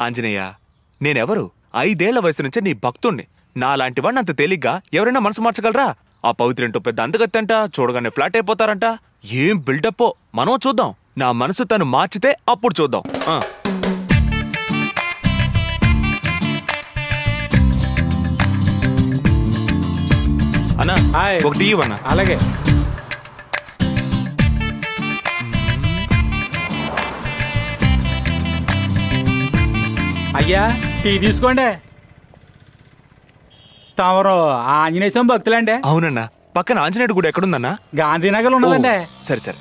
ఆంజనేయ నేనెవరు? ఐదేళ్ళ వయసు నుంచే నీ భక్తుణ్ణి. నాలాంటి వాడిని అంత తేలిగ్గా ఎవరైనా మనసు మార్చగలరా? ఆ పవిత్రేంటో పెద్ద అందగత్తంట చూడగానే ఫ్లాట్ అయిపోతారంట. ఏం బిల్డప్పో? మనం చూద్దాం. నా మనసు తను మార్చితే అప్పుడు చూద్దాం. అన్నా. ఒకటి ఇవ్వన్నా? అలాగే. అయ్యా టీ తీసుకోండి. తమరు ఆంజనేయ స్వామి భక్తులండి. అవునన్నా పక్కన ఆంజనేయుడు గుడి ఎక్కడుందన్నా? గాంధీనగర్ ఓ, ఉన్నదండి. సరే సరే.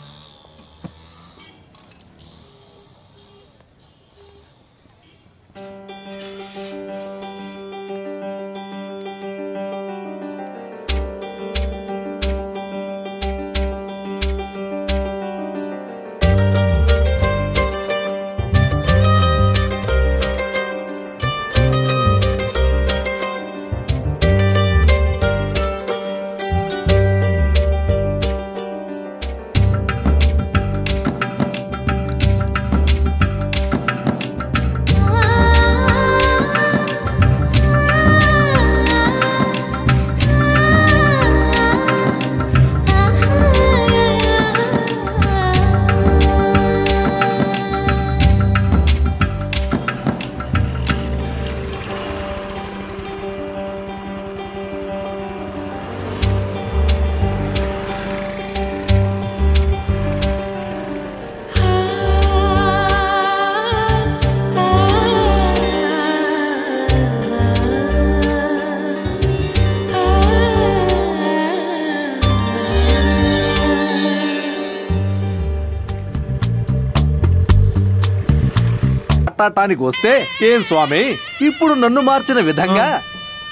మాట్లాడటానికి వస్తే ఏం స్వామి ఇప్పుడు నన్ను మార్చిన విధంగా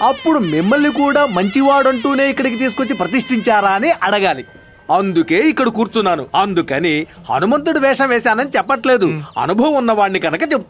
అప్పుడు మిమ్మల్ని కూడా మంచివాడంటూనే ఇక్కడికి తీసుకొచ్చి ప్రతిష్ఠించారా అని అడగాలి. అందుకే ఇక్కడ కూర్చున్నాను. అందుకని హనుమంతుడు వేషం వేశానని చెప్పట్లేదు. అనుభవం ఉన్నవాడిని కనుక చెప్తున్నా